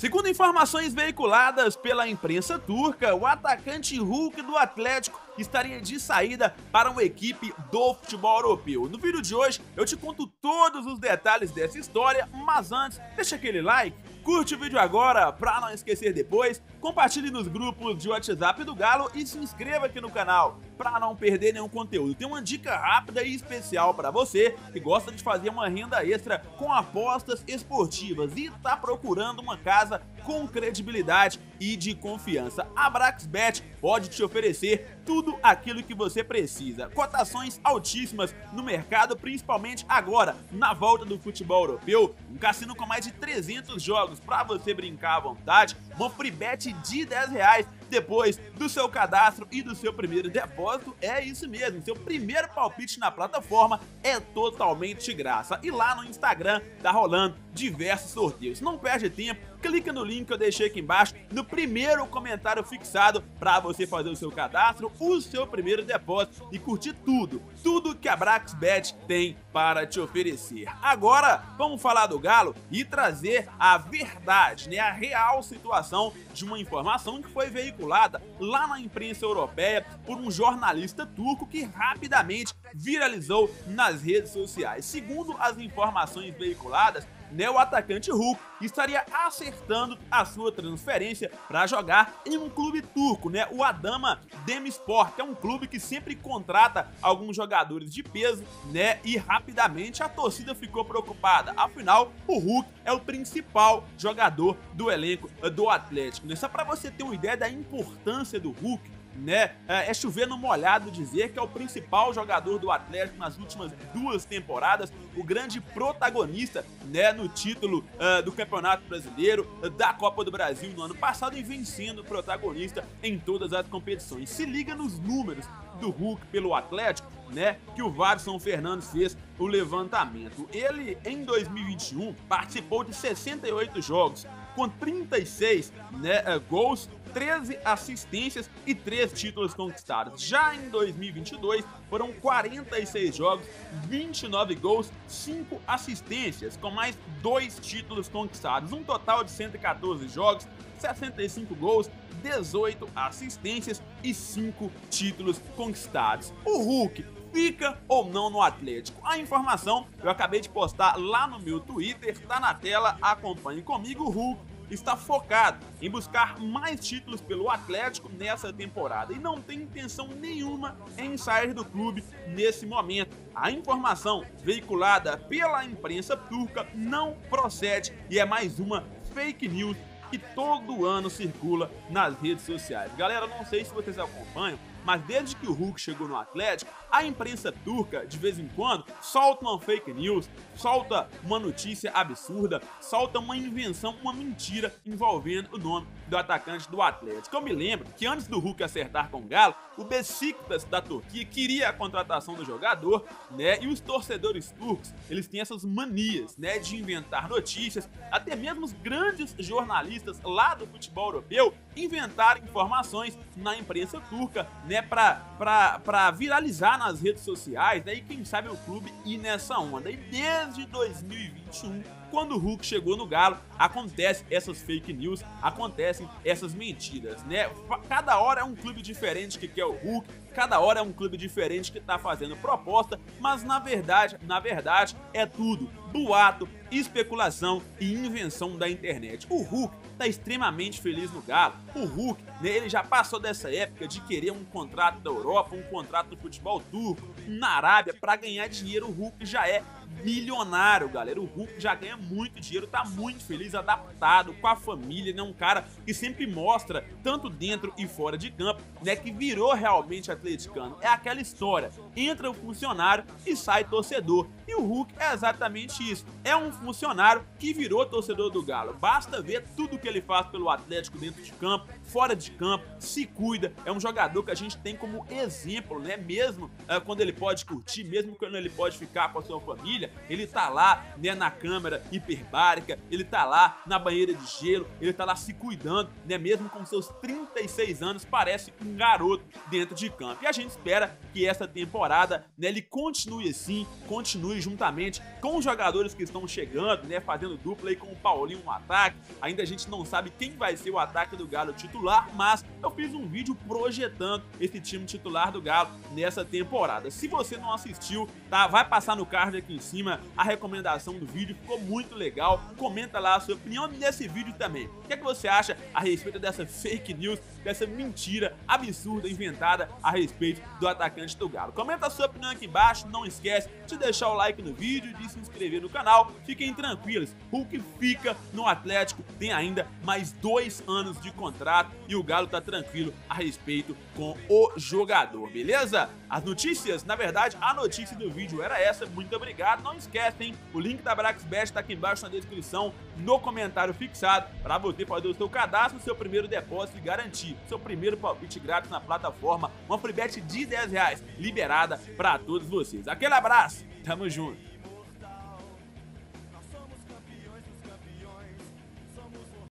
Segundo informações veiculadas pela imprensa turca, o atacante Hulk do Atlético estaria de saída para uma equipe do futebol europeu. No vídeo de hoje eu te conto todos os detalhes dessa história, mas antes, deixa aquele like, curte o vídeo agora para não esquecer depois, compartilhe nos grupos de WhatsApp do Galo e se inscreva aqui no canal para não perder nenhum conteúdo. Tem uma dica rápida e especial para você que gosta de fazer uma renda extra com apostas esportivas e está procurando uma casa com credibilidade e de confiança. A Braxbet pode te oferecer tudo aquilo que você precisa. Cotações altíssimas no mercado, principalmente agora, na volta do futebol europeu. Um cassino com mais de 300 jogos para você brincar à vontade. Uma free bet de 10 reais depois do seu cadastro e do seu primeiro depósito, é isso mesmo, seu primeiro palpite na plataforma é totalmente de graça. E lá no Instagram tá rolando diversos sorteios. Não perde tempo, clica no link que eu deixei aqui embaixo, no primeiro comentário fixado para você fazer o seu cadastro, o seu primeiro depósito e curtir tudo, tudo que a Braxbet tem para te oferecer. Agora, vamos falar do Galo e trazer a verdade, né, a real situação de uma informação que foi veiculada lá na imprensa europeia por um jornalista turco que rapidamente viralizou nas redes sociais. Segundo as informações veiculadas, né, o atacante Hulk estaria acertando a sua transferência para jogar em um clube turco, né, o Adama Demirspor, que é um clube que sempre contrata alguns jogadores de peso, né, e rapidamente a torcida ficou preocupada. Afinal, o Hulk é o principal jogador do elenco do Atlético. Né? Só para você ter uma ideia da importância do Hulk, né? É, é chover no molhado dizer que é o principal jogador do Atlético nas últimas duas temporadas, o grande protagonista, né, no título uh, do Campeonato Brasileiro, da Copa do Brasil no ano passado e vencendo o protagonista em todas as competições. Se liga nos números do Hulk pelo Atlético, né, que o Vadson Fernandes fez o levantamento. Ele, em 2021, participou de 68 jogos, com 36 né, uh, gols 13 assistências e 3 títulos conquistados. Já em 2022, foram 46 jogos, 29 gols, 5 assistências, com mais 2 títulos conquistados. Um total de 114 jogos, 65 gols, 18 assistências e 5 títulos conquistados. O Hulk fica ou não no Atlético? A informação eu acabei de postar lá no meu Twitter, tá na tela, acompanhe comigo. O Hulk está focado em buscar mais títulos pelo Atlético nessa temporada e não tem intenção nenhuma em sair do clube nesse momento. A informação veiculada pela imprensa turca não procede e é mais uma fake news que todo ano circula nas redes sociais. Galera, não sei se vocês acompanham, mas desde que o Hulk chegou no Atlético, a imprensa turca, de vez em quando, solta uma fake news, solta uma notícia absurda, solta uma invenção, uma mentira envolvendo o nome do atacante do Atlético. Eu me lembro que antes do Hulk acertar com o Galo, o Besiktas da Turquia queria a contratação do jogador, né? E os torcedores turcos, eles têm essas manias, né, de inventar notícias, até mesmo os grandes jornalistas lá do futebol europeu inventaram informações na imprensa turca, né, para viralizar nas redes sociais, né, e quem sabe o clube ir nessa onda. E desde 2021, quando o Hulk chegou no Galo, acontece essas fake news, acontecem essas mentiras, né? Cada hora é um clube diferente que quer o Hulk, cada hora é um clube diferente que tá fazendo proposta, mas na verdade, na verdade, é tudo boato, especulação e invenção da internet. O Hulk tá extremamente feliz no Galo. O Hulk, né, ele já passou dessa época de querer um contrato da Europa, um contrato do futebol turco, na Arábia, para ganhar dinheiro. O Hulk já é milionário, galera. O Hulk já ganha muito dinheiro, tá muito feliz, adaptado com a família, né? Um cara que sempre mostra, tanto dentro e fora de campo, né? Que virou realmente atleticano. É aquela história: entra o funcionário e sai torcedor. E o Hulk é exatamente isso. É um funcionário que virou torcedor do Galo. Basta ver tudo que ele faz pelo Atlético dentro de campo, fora de campo, se cuida. É um jogador que a gente tem como exemplo, né? Mesmo é, quando ele pode curtir, mesmo quando ele pode ficar com a sua família ele tá lá, né, na câmara hiperbárica, ele tá lá na banheira de gelo, ele tá lá se cuidando, né, mesmo com seus 36 anos, parece um garoto dentro de campo. E a gente espera que essa temporada, né, ele continue assim, continue juntamente com os jogadores que estão chegando, né, fazendo dupla aí com o Paulinho no ataque. Ainda a gente não sabe quem vai ser o ataque do Galo titular, mas eu fiz um vídeo projetando esse time titular do Galo nessa temporada. Se você não assistiu, tá, vai passar no card aqui em cima a recomendação do vídeo, ficou muito legal. Comenta lá a sua opinião nesse vídeo também. O que, é que você acha a respeito dessa fake news, dessa mentira absurda inventada a respeito do atacante do Galo? Comenta a sua opinião aqui embaixo, não esquece de deixar o like no vídeo, de se inscrever no canal. Fiquem tranquilos, Hulk fica no Atlético, tem ainda mais dois anos de contrato e o Galo tá tranquilo a respeito com o jogador, beleza? As notícias, na verdade, a notícia do vídeo era essa, muito obrigado. Não esquecem, o link da BraxBet tá aqui embaixo na descrição, no comentário fixado, para você fazer o seu cadastro, seu primeiro depósito e garantir seu primeiro palpite grátis na plataforma, uma free bet de 10 reais liberada para todos vocês. Aquele abraço, tamo junto!